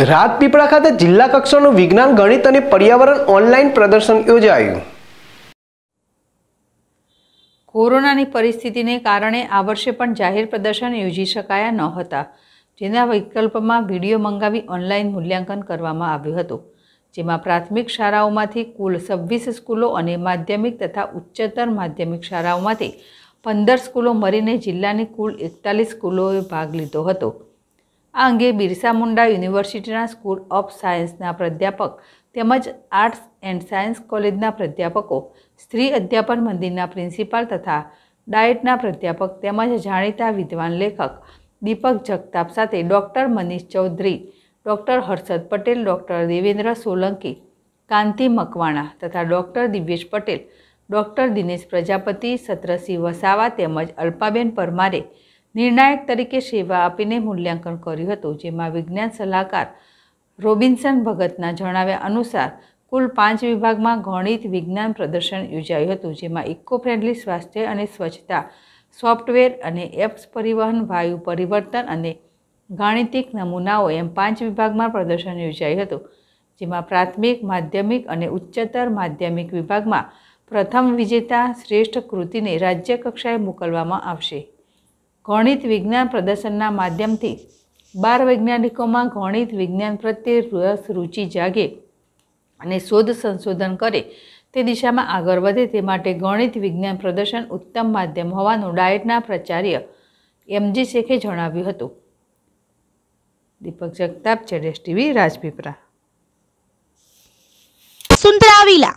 રાજપીપળા ખાતે જિલ્લા કક્ષાનું વિજ્ઞાન, ગણિત અને પર્યાવરણ ઓનલાઈન પ્રદર્શન યોજાયું. કોરોનાની પરિસ્થિતિને કારણે આ વર્ષે પણ જાહેર પ્રદર્શન યોજી શકાયા ન હતા જેના વિકલ્પમાં વીડિયો મંગાવી ઓનલાઈન મૂલ્યાંકન કરવામાં આવ્યું હતું, જેમાં પ્રાથમિક શાળાઓમાંથી કુલ છવ્વીસ સ્કૂલો અને માધ્યમિક તથા ઉચ્ચતર માધ્યમિક શાળાઓમાંથી પંદર સ્કૂલો મળીને જિલ્લાની કુલ એકતાલીસ સ્કૂલોએ ભાગ લીધો હતો. આ અંગે બિરસા મુંડા યુનિવર્સિટીના સ્કૂલ ઓફ સાયન્સના પ્રાધ્યાપક તેમજ આર્ટ્સ એન્ડ સાયન્સ કોલેજના પ્રાધ્યાપકો, સ્ત્રી અધ્યાપન મંદિરના પ્રિન્સિપાલ તથા ડાયટના પ્રાધ્યાપક તેમજ જાણીતા વિદ્વાન લેખક દીપક જગતાપ સાથે doctor Manish Chaudhary, doctor Harshad Patel, doctor Devendra Solanki, Kanti Makwana તથા ડૉક્ટર દિવ્યેશ પટેલ, ડૉક્ટર દિનેશ પ્રજાપતિ, સત્રસિંહ વસાવા તેમજ અલ્પાબેન પરમારે નિર્ણાયક તરીકે સેવા આપીને મૂલ્યાંકન કર્યું હતું, જેમાં વિજ્ઞાન સલાહકાર રોબિન્સન ભગતના જણાવ્યા અનુસાર, કુલ પાંચ વિભાગમાં ગણિત, વિજ્ઞાન પ્રદર્શન યોજાયું હતું, જેમાં ઇકો ફ્રેન્ડલી સ્વાસ્થ્ય અને સ્વચ્છતા, સોફ્ટવેર અને એપ્સ પરિવહન, વાયુ પરિવર્તન અને ગાણિતિક નમૂનાઓ એમ પાંચ વિભાગમાં પ્રદર્શન યોજાયું હતું, જેમાં પ્રાથમિક, માધ્યમિક અને ઉચ્ચતર માધ્યમિક વિભાગમાં પ્રથમ વિજેતા શ્રેષ્ઠ કૃતિને રાજ્ય કક્ષાએ મોકલવામાં આવશે. ગણિત વિજ્ઞાન પ્રદર્શનના માધ્યમથી બાર વૈજ્ઞાનિકોમાં ગણિત વિજ્ઞાન પ્રત્યે રસ, રુચિ જાગે અને શોધ સંશોધન કરે તે દિશામાં આગળ વધે તે માટે ગણિત વિજ્ઞાન પ્રદર્શન ઉત્તમ માધ્યમ હોવાનું ડાયટના પ્રચાર્ય એમજી શેખે જણાવ્યું હતું. Deepak Jagtap, જેડેશ TV Rajpipra Sundara villa.